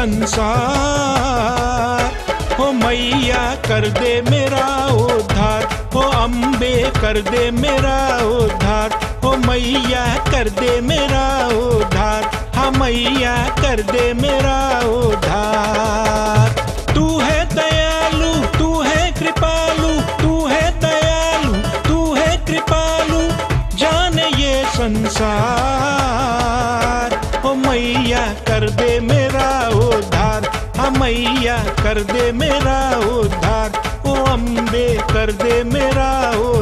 संसार। हो मैया, कर दे मेरा उद्धार। हो अम्बे, कर दे मेरा उद्धार। हो मैया, कर दे मेरा उद्धार। हाँ मैया, कर दे मेरा उद्धार। तू है दयालु, तू है कृपालु, तू है दयालु, तू है कृपालु। जाने ये संसार। कर दे मेरा उद्धार ओ अम्बे कर दे मेरा उद्धार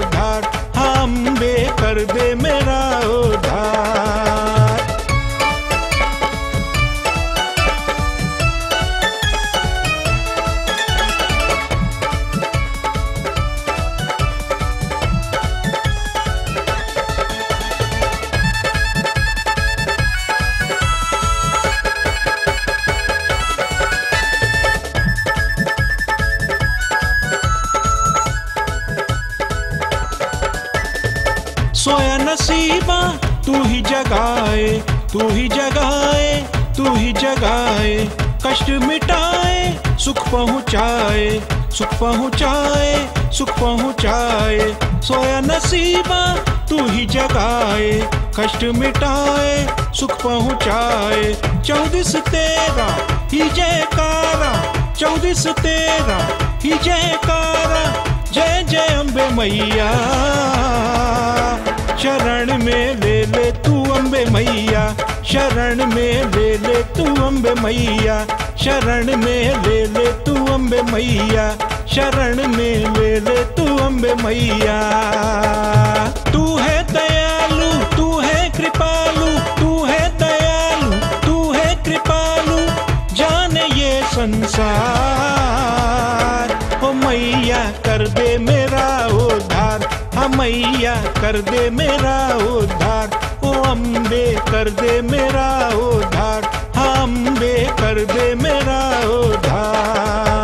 नसीबा तू ही जगाए, तू ही जगाए, तू ही जगाए। कष्ट मिटाए, सुख पहुँचाए सुख पहुँचाए सुख पहुँचाए। सोया नसीबा, तू ही जगाए। कष्ट मिटाए, सुख पहुँचाए। चौदिस तेरा, ही जयकारा। चौदिस तेरा, ही जयकारा। जय जय अम्बे मैया। शरण में ले ले तू अम्बे मैया। शरण में ले ले तू अम्बे मैया। शरण में ले ले तू अम्बे मैया। शरण में ले ले तू अम्बे मैया। तू है दयालु मैया, कर दे मेरा उद्धार। ओ अम्बे, कर दे मेरा उद्धार। हाँ अम्बे, कर दे मेरा उद्धार।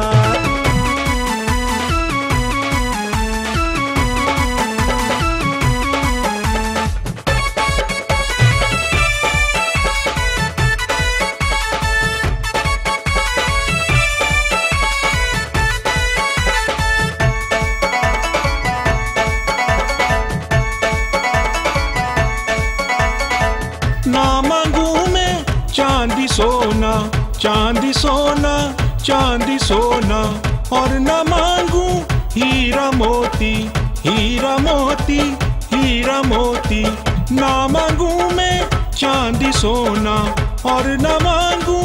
ना मांगू मैं चांदी सोना चांदी सोना चांदी सोना। और ना मांगू हीरा मोती हीरा मोती हीरा मोती। ना मांगू मैं चांदी सोना, और न मांगू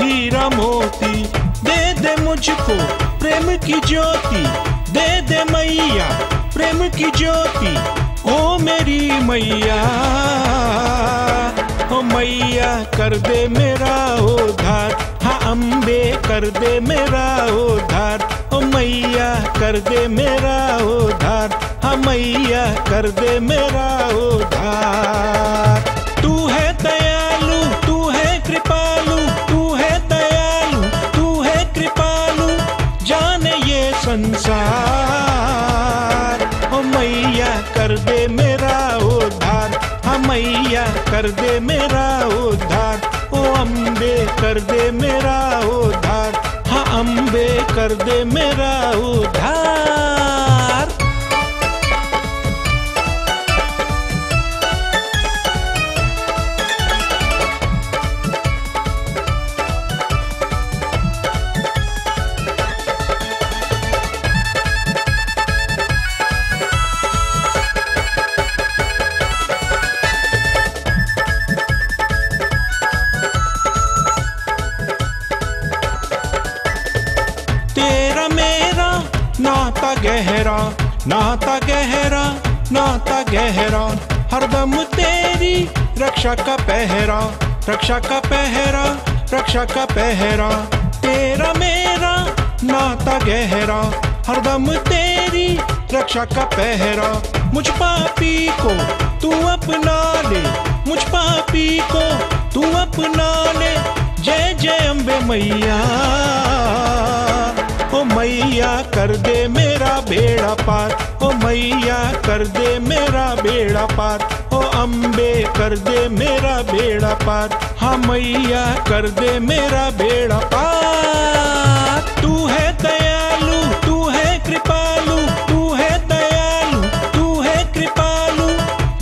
हीरा मोती। दे दे मुझको प्रेम की ज्योति, दे दे मैया प्रेम की ज्योति। ओ मेरी मैया। मैया कर दे मेरा उधार हाँ अम्बे, कर दे मेरा उधार ओ मैया, कर दे मेरा उधार हाँ मैया, कर दे मेरा उद्धार। मैया कर दे मेरा उद्धार। ओ अम्बे, कर दे मेरा उद्धार। हाँ अम्बे, कर दे मेरा उद्धार। गहरा, नाता गहरा नाता गहरा। हरदम तेरी रक्षा का पहरा, रक्षा का पहरा, रक्षा का पहरा। तेरा मेरा नाता गहरा, हरदम तेरी रक्षा का पहरा। मुझ पापी को तू अपना ले, मुझ पापी को तू अपना ले। जय जय अम्बे मैया। मैया कर दे मेरा बेड़ा पार ओ मैया कर दे मेरा बेड़ा पार ओ अम्बे कर दे मेरा बेड़ा पार हाँ मैया कर दे मेरा बेड़ा पार तू है दयालु, तू है कृपालु, तू है दयालु, तू है कृपालु।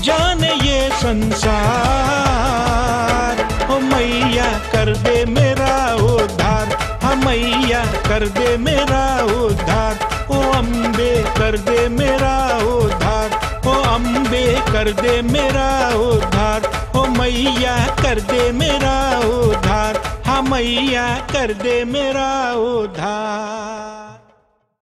जाने ये संसार। ओ मैया कर दे कर दे मेरा उद्धार। ओ अम्बे, कर दे मेरा उद्धार। ओ अम्बे, कर दे मेरा उद्धार। ओ मैया, कर दे मेरा उद्धार। हाँ मैया, कर दे मेरा उद्धार।